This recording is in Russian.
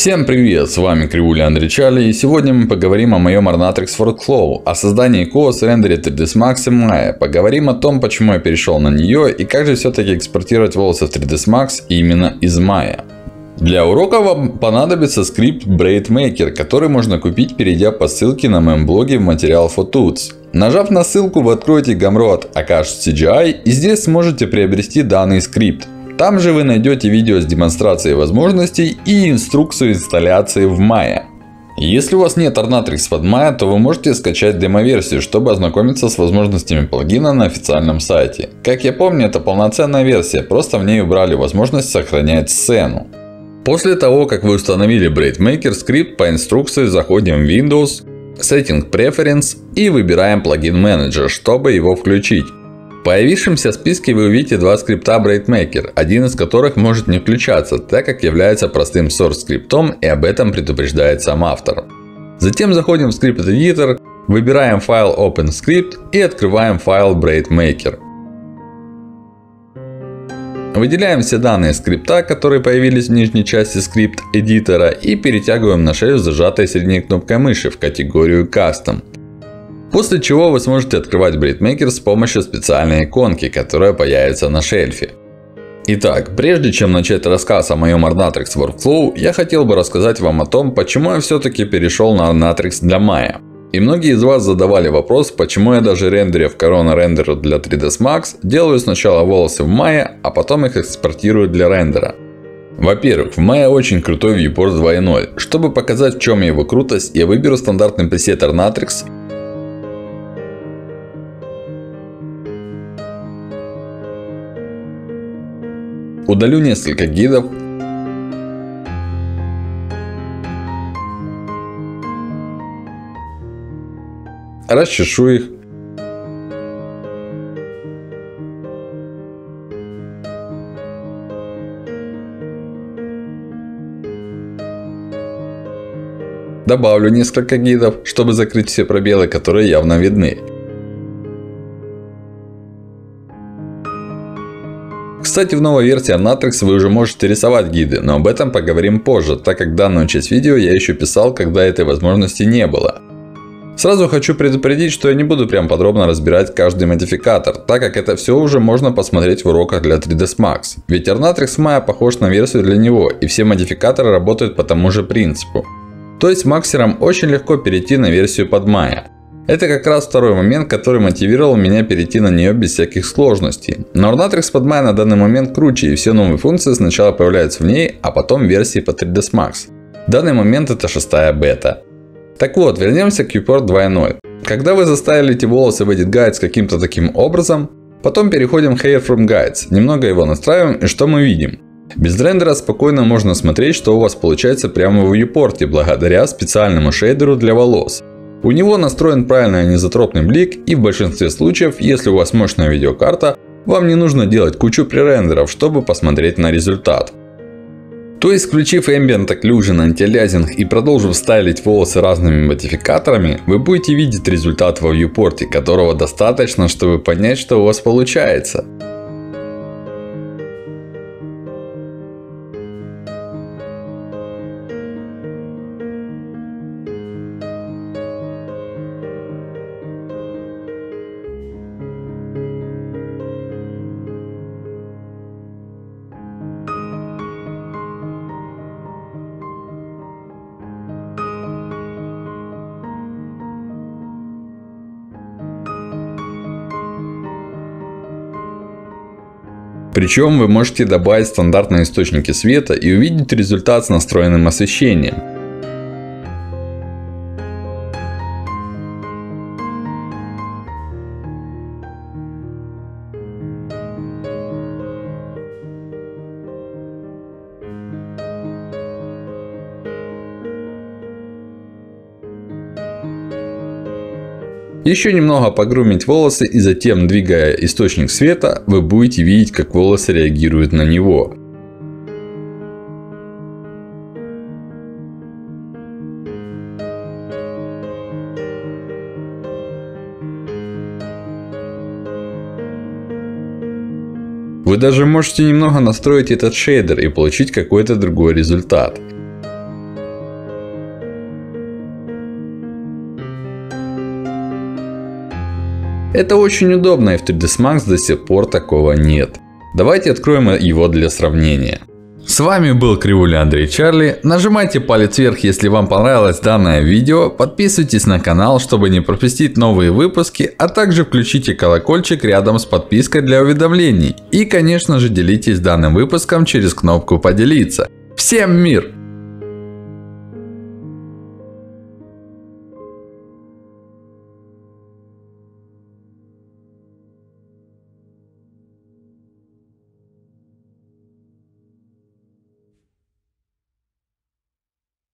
Всем привет, с вами Кривуля Андрей и сегодня мы поговорим о моем Ornatrix Workflow, о создании COS, рендере 3ds Max и Maya. Поговорим о том, почему я перешел на нее и как же все-таки экспортировать волосы в 3ds Max именно из Maya. Для урока вам понадобится скрипт Braid Maker, который можно купить, перейдя по ссылке на моем блоге в материал Photots. Нажав на ссылку, вы откроете Gumroad Akash CGI и здесь сможете приобрести данный скрипт. Там же вы найдете видео с демонстрацией возможностей и инструкцию инсталляции в Maya. Если у вас нет Ornatrix под Maya, то вы можете скачать демо-версию, чтобы ознакомиться с возможностями плагина на официальном сайте. Как я помню, это полноценная версия, просто в ней убрали возможность сохранять сцену. После того, как вы установили BraidMaker скрипт, по инструкции заходим в Windows, Setting Preference и выбираем плагин Manager, чтобы его включить. В появившемся списке вы увидите два скрипта BraidMaker, один из которых может не включаться, так как является простым source скриптом и об этом предупреждает сам автор. Затем заходим в скрипт Editor, выбираем файл OpenScript и открываем файл BraidMaker. Выделяем все данные скрипта, которые появились в нижней части скрипт эдитора и перетягиваем на шею зажатой средней кнопкой мыши в категорию Custom. После чего вы сможете открывать BraidMaker с помощью специальной иконки, которая появится на шельфе. Итак, прежде чем начать рассказ о моем Ornatrix Workflow, я хотел бы рассказать вам о том, почему я все-таки перешел на Ornatrix для Maya. И многие из вас задавали вопрос, почему я даже рендеря в Corona Render для 3ds Max, делаю сначала волосы в Maya, а потом их экспортирую для рендера. Во-первых, в Maya очень крутой viewport 2.0. Чтобы показать в чем его крутость, я выберу стандартный пресет Ornatrix Удалю несколько гидов. Расчешу их. Добавлю несколько гидов, чтобы закрыть все пробелы, которые явно видны. Кстати, в новой версии Natrix вы уже можете рисовать гиды, но об этом поговорим позже, так как данную часть видео я еще писал, когда этой возможности не было. Сразу хочу предупредить, что я не буду прям подробно разбирать каждый модификатор, так как это все уже можно посмотреть в уроках для 3ds Max. Ведь Ornatrix Maya похож на версию для него, и все модификаторы работают по тому же принципу. То есть максерам очень легко перейти на версию под Maya. Это как раз второй момент, который мотивировал меня перейти на нее без всяких сложностей. Но Ornatrix под на данный момент круче, и все новые функции сначала появляются в ней, а потом в версии по 3ds Max. В данный момент это шестая бета. Так вот, вернемся к Qport 2.0. Когда вы заставили эти волосы в Edit Guides каким-то таким образом, потом переходим в Hair from Guides, немного его настраиваем и что мы видим? Без рендера спокойно можно смотреть, что у вас получается прямо в viewport, благодаря специальному шейдеру для волос. У него настроен правильный анизотропный блик и в большинстве случаев, если у вас мощная видеокарта, вам не нужно делать кучу пререндеров, чтобы посмотреть на результат. То есть, включив Ambient Occlusion, антиалязинг и продолжив стайлить волосы разными модификаторами, вы будете видеть результат во viewport, которого достаточно, чтобы понять, что у вас получается. Причем вы можете добавить стандартные источники света и увидеть результат с настроенным освещением. Еще немного погрумить волосы и затем, двигая источник света, вы будете видеть, как волосы реагируют на него. Вы даже можете немного настроить этот шейдер и получить какой-то другой результат. Это очень удобно и в 3ds Max до сих пор такого нет. Давайте откроем его для сравнения. С вами был Кривуля Андрей Чарли. Нажимайте палец вверх, если вам понравилось данное видео. Подписывайтесь на канал, чтобы не пропустить новые выпуски. А также включите колокольчик рядом с подпиской для уведомлений. И конечно же делитесь данным выпуском через кнопку поделиться. Всем мир!